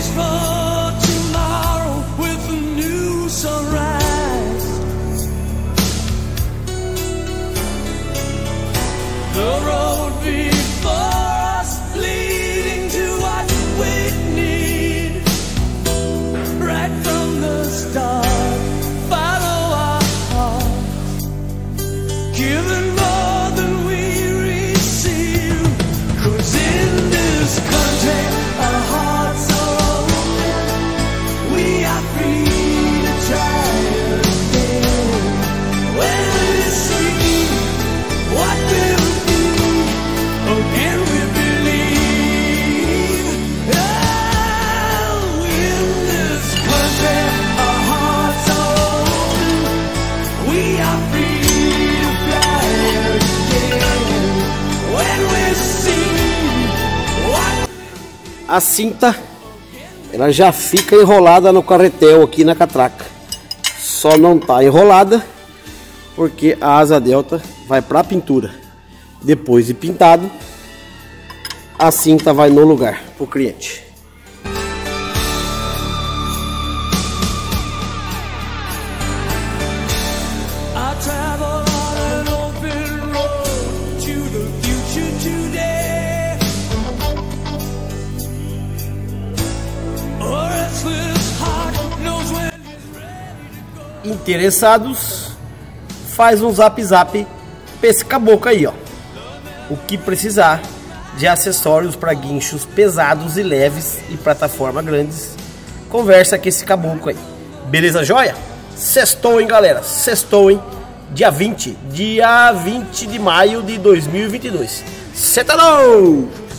For tomorrow with a new sunrise. The road before us leading to what we need. Right from the start, follow our. Giving A cinta ela já fica enrolada no carretel aqui na catraca. Só não tá enrolada porque a asa delta vai para pintura. Depois de pintado, a cinta vai no lugar pro cliente. Interessados, faz um zap zap pra esse caboclo aí, ó. O que precisar de acessórios para guinchos pesados e leves e plataforma grandes, conversa com esse caboclo aí. Beleza, joia? Sextou, hein, galera? Sextou, hein? Dia 20, dia 20 de maio de 2022. Cê tá louco?